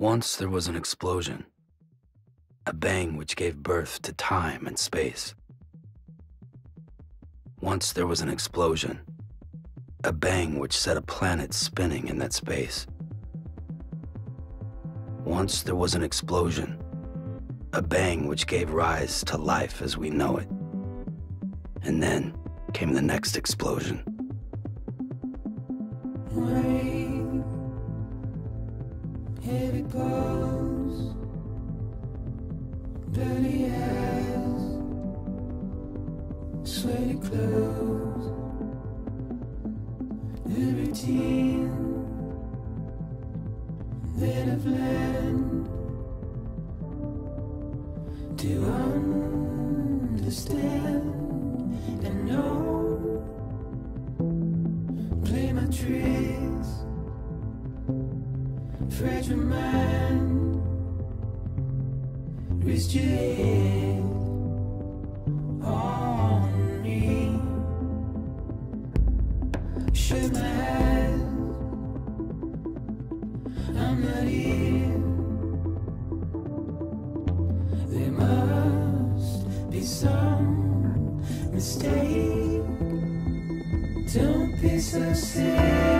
Once there was an explosion, a bang which gave birth to time and space. Once there was an explosion, a bang which set a planet spinning in that space. Once there was an explosion, a bang which gave rise to life as we know it. And then came the next explosion. Here it. Dirty eyes, sweaty clothes. The routine that I've learned to understand and know. Play my tricks, fragile mind, head on me. Shut my eyes, I'm not here. There must be some mistake. Don't be so serious.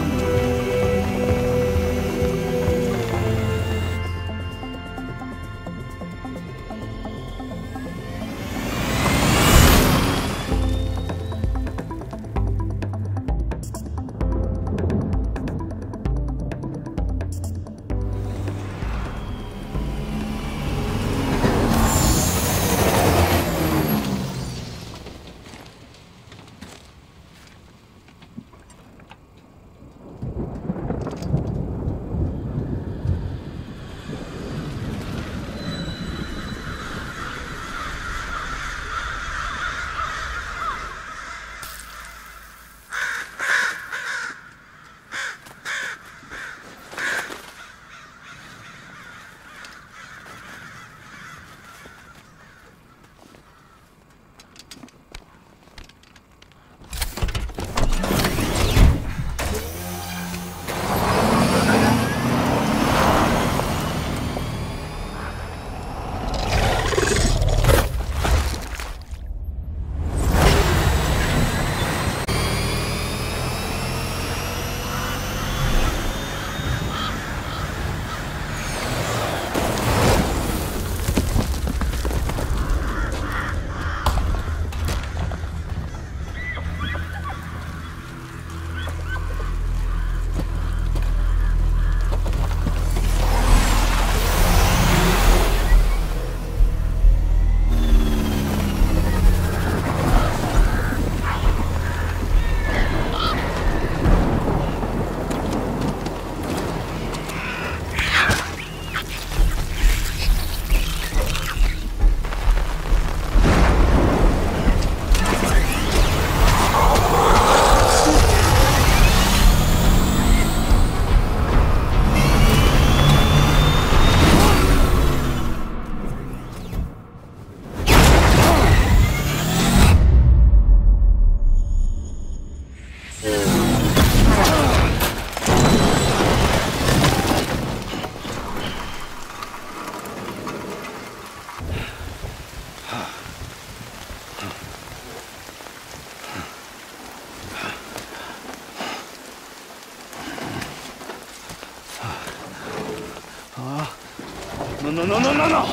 No, no, no, no, no!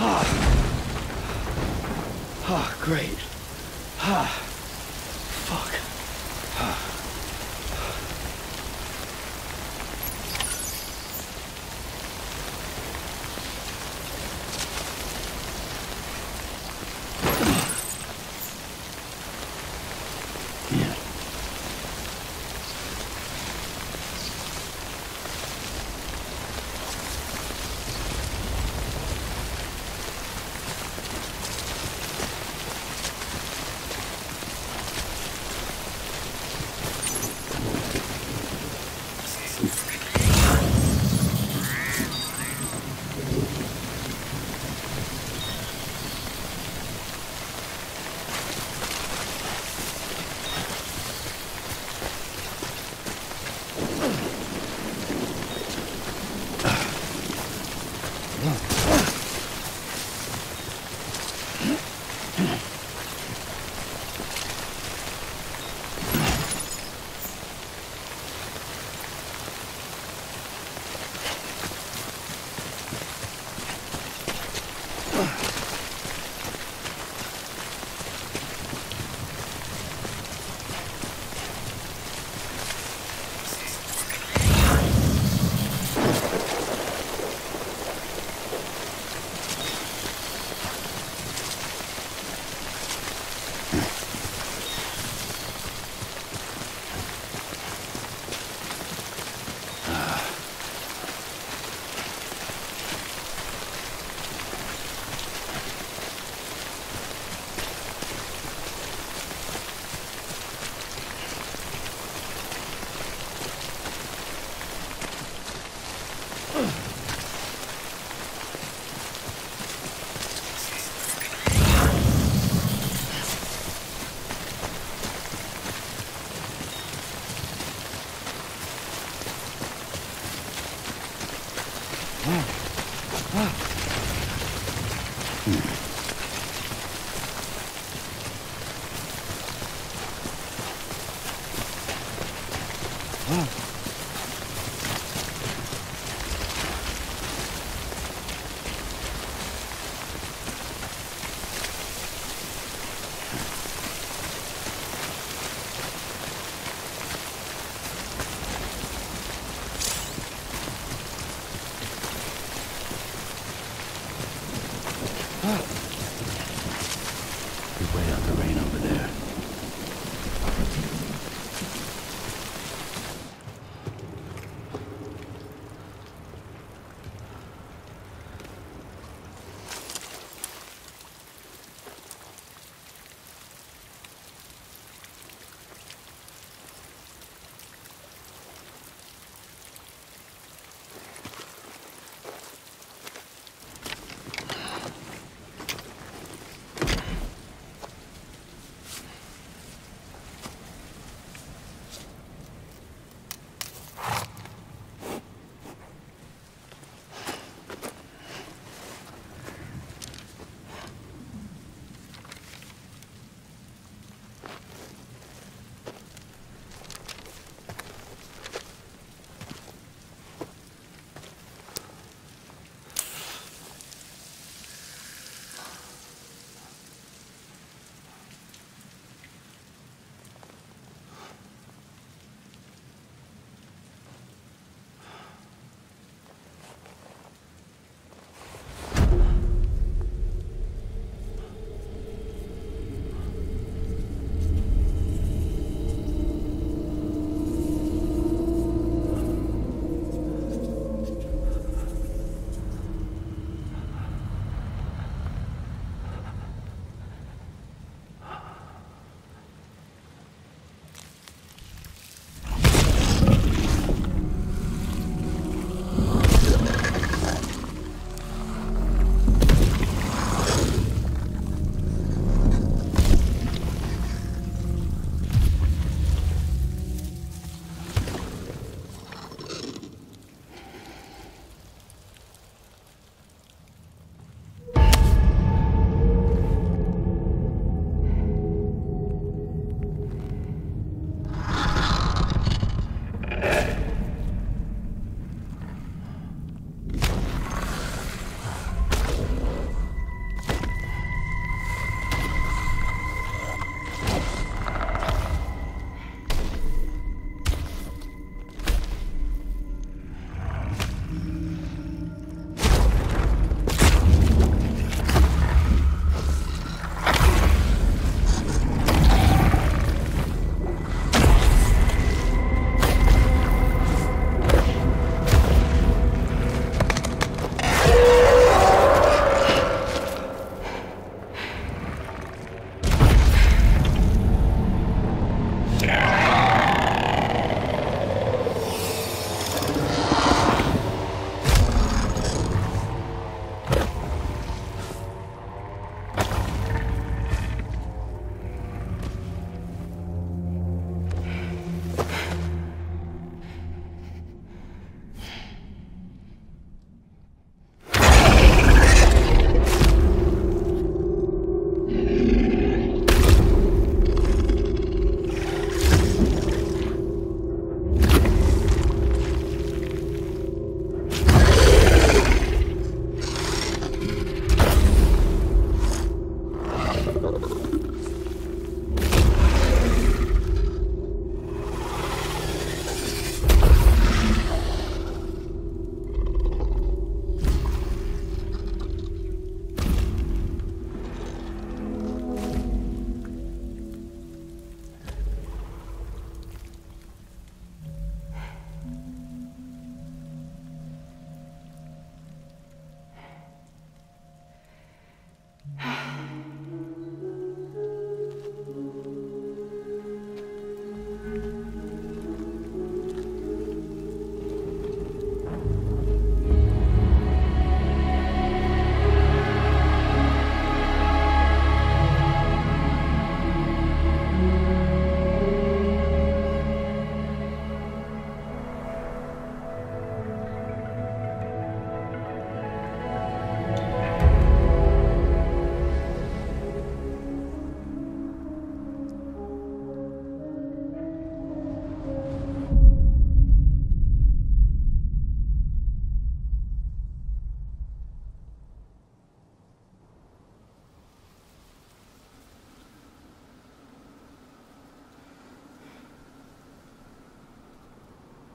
Ah. Ah, great. Ah.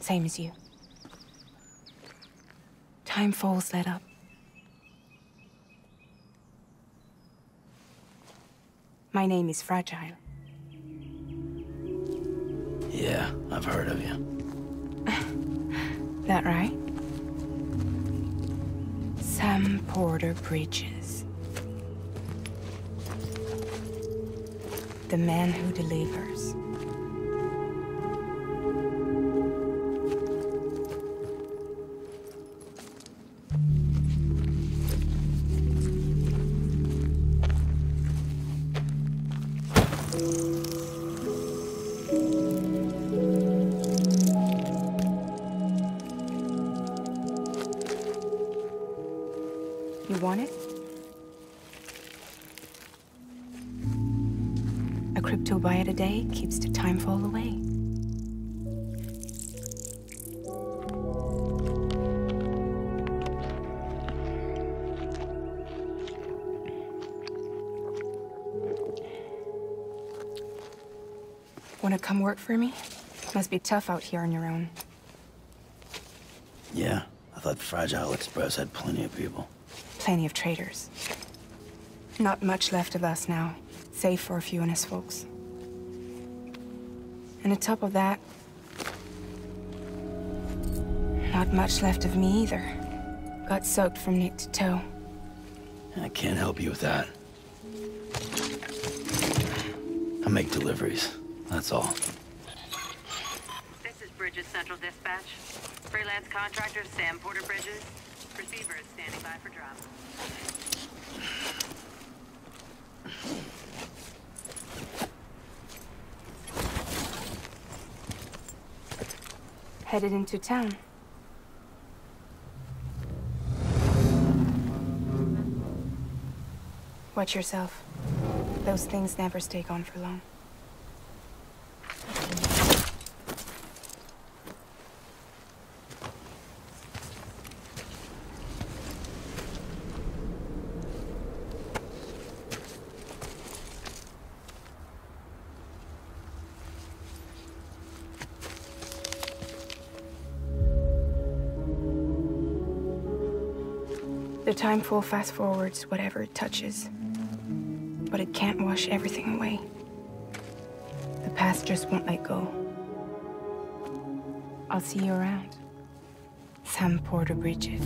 Same as you. Time falls let up. My name is Fragile. Yeah, I've heard of you. That right? Sam Porter Bridges. The man who delivers. A cryptobiote a day keeps the timefall away. Wanna come work for me? Must be tough out here on your own. Yeah, I thought Fragile Express had plenty of people. Plenty of traitors. Not much left of us now, save for a few honest folks. And on top of that, not much left of me either. Got soaked from neck to toe. I can't help you with that. I make deliveries, that's all. This is Bridges Central Dispatch. Freelance contractor Sam Porter Bridges. Receiver is standing by for drop. Headed into town. Watch yourself. Those things never stay gone for long. Time full fast forwards whatever it touches. But it can't wash everything away. The past just won't let go. I'll see you around. Sam Porter Bridges.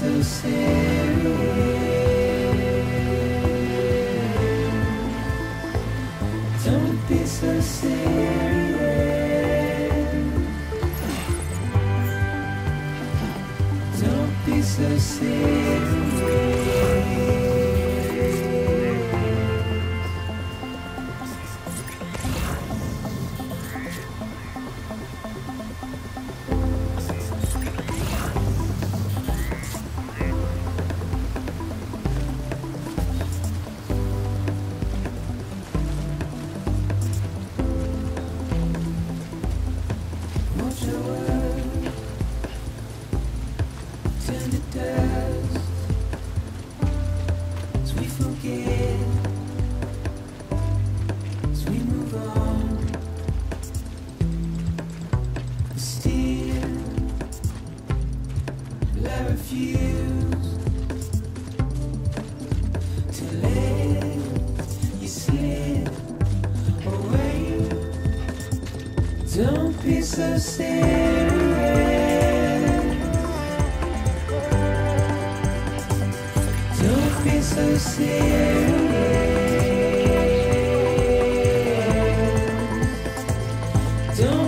necessary.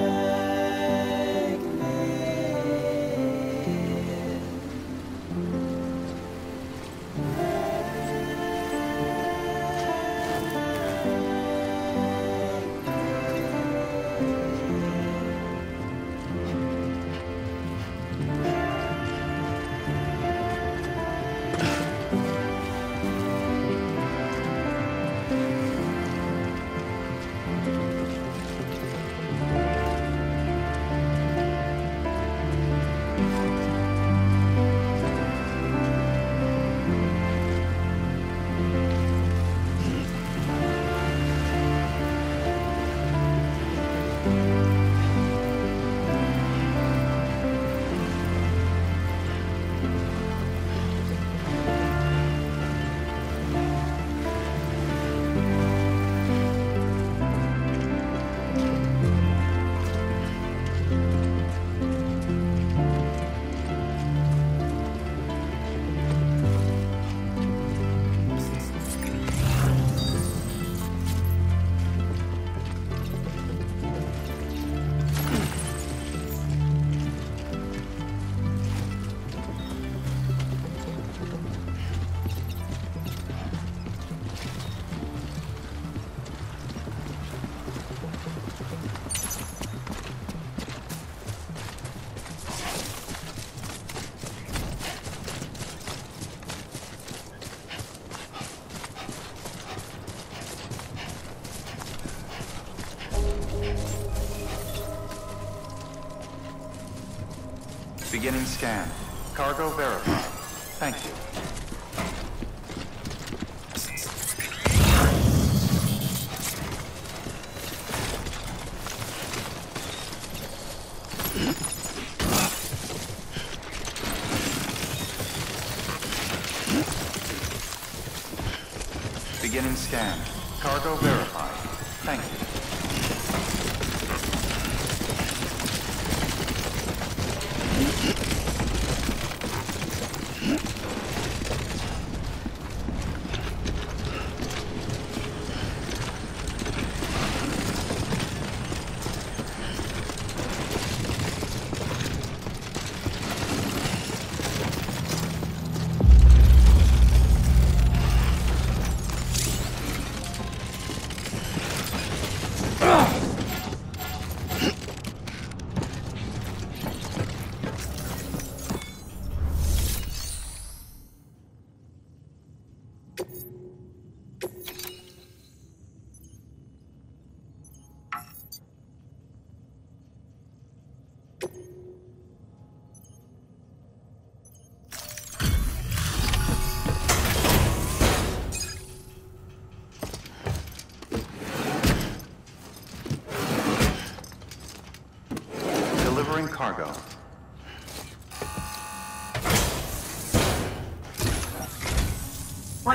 head. Beginning scan. Cargo verified.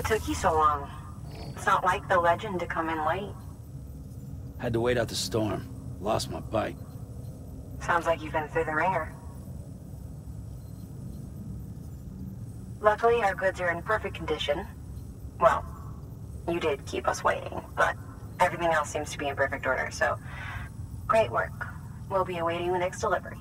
What took you so long? It's not like the legend to come in late. Had to wait out the storm. Lost my bike. Sounds like you've been through the ringer. Luckily, our goods are in perfect condition. Well, you did keep us waiting, but everything else seems to be in perfect order, so great work. We'll be awaiting the next delivery.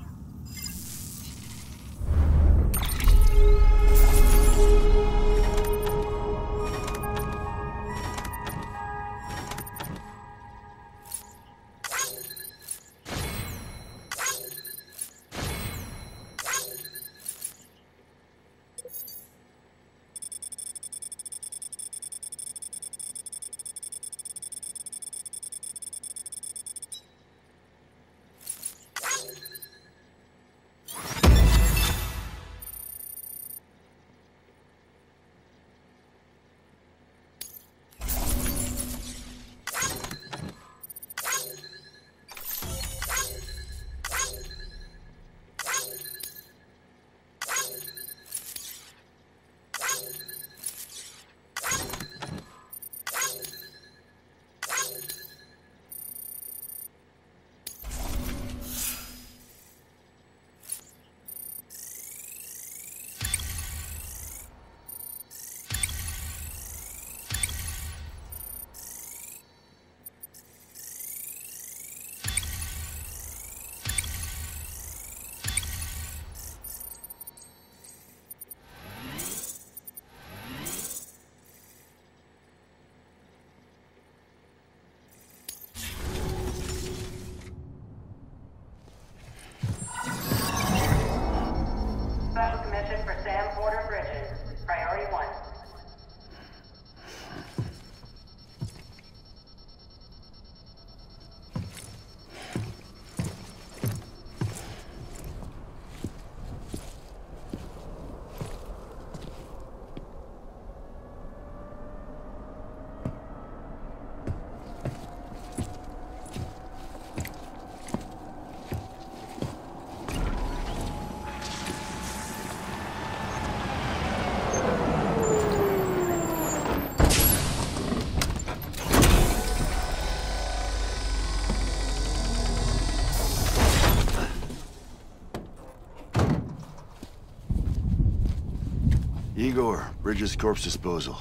Igor, Bridges Corpse Disposal.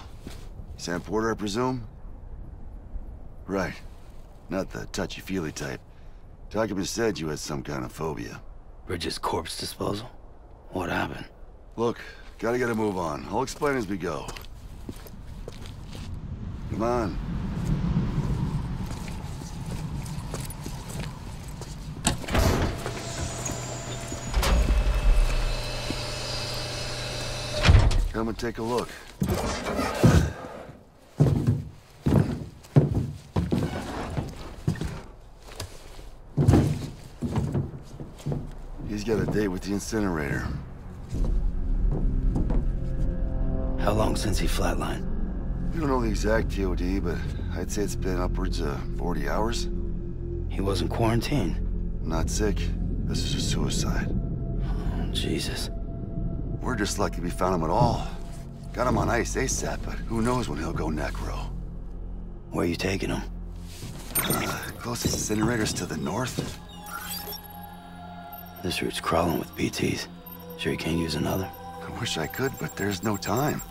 Sam Porter, I presume? Right. Not the touchy-feely type. Document said you had some kind of phobia. Bridges corpse disposal? What happened? Look, gotta get a move on. I'll explain as we go. Come on. Come and take a look. He's got a date with the incinerator. How long since he flatlined? We don't know the exact TOD, but I'd say it's been upwards of 40 hours. He wasn't quarantined. Not sick. This is a suicide. Oh, Jesus. We're just lucky we found him at all. Got him on ice ASAP, but who knows when he'll go necro. Where are you taking him? Uh, closest incinerator's to the north. This route's crawling with BTs. Sure you can't use another? I wish I could, but there's no time.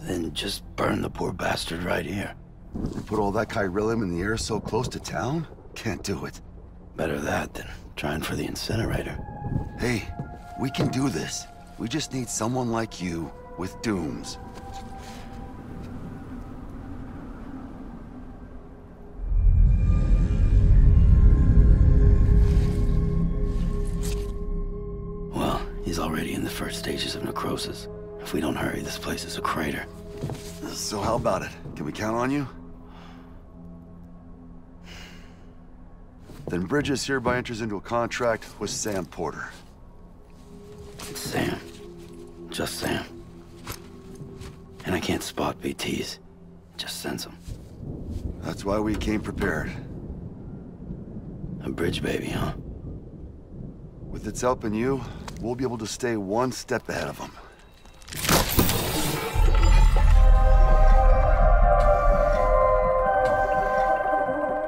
Then just burn the poor bastard right here. And put all that chiralium in the air so close to town? Can't do it. Better that than trying for the incinerator. Hey, we can do this. We just need someone like you with dooms. Well, he's already in the first stages of necrosis. If we don't hurry, this place is a crater. So how about it? Can we count on you? Then Bridges hereby enters into a contract with Sam Porter. Sam. Just Sam. And I can't spot BTs. Just sense them. That's why we came prepared. A bridge baby, huh? With its help and you, we'll be able to stay one step ahead of them.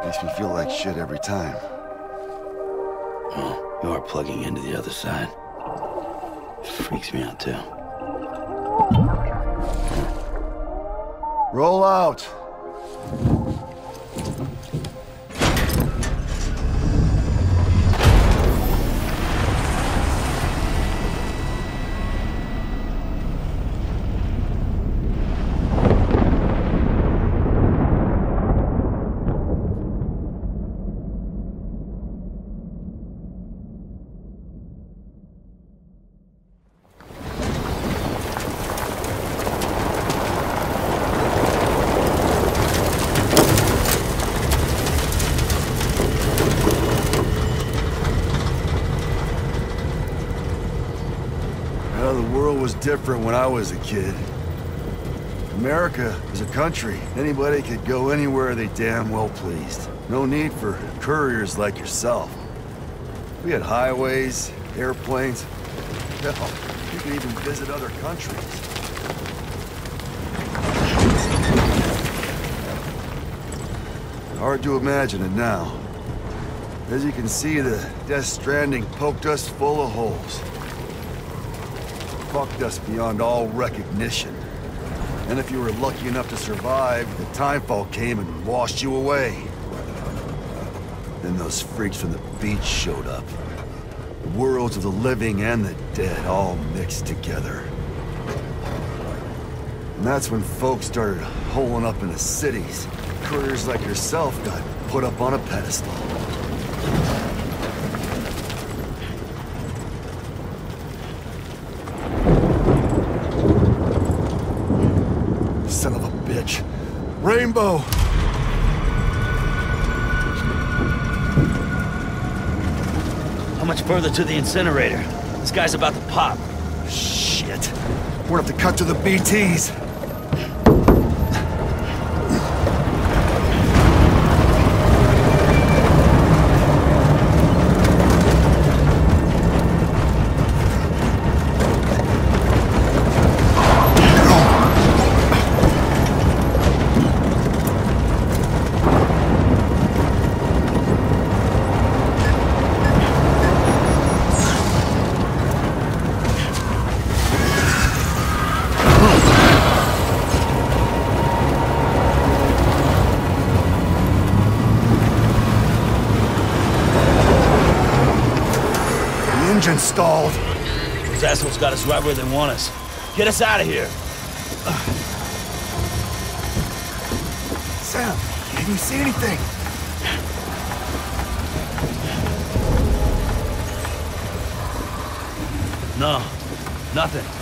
Makes me feel like shit every time. Well, you are plugging into the other side. Freaks me out, too. Roll out! Well, the world was different when I was a kid. America was a country. Anybody could go anywhere they damn well pleased. No need for couriers like yourself. We had highways, airplanes. Hell, you could even visit other countries. Hard to imagine it now. As you can see, the Death Stranding poked us full of holes fucked us beyond all recognition. And if you were lucky enough to survive, the timefall came and washed you away. Then those freaks from the beach showed up. The worlds of the living and the dead all mixed together. And that's when folks started holing up in the cities. Couriers like yourself got put up on a pedestal. Son of a bitch. Rainbow! How much further to the incinerator? This guy's about to pop. Shit. We're gonna have to cut to the BTs. Stalled. Those assholes got us right where they want us. Get us out of here. Sam, can you see anything? No, nothing.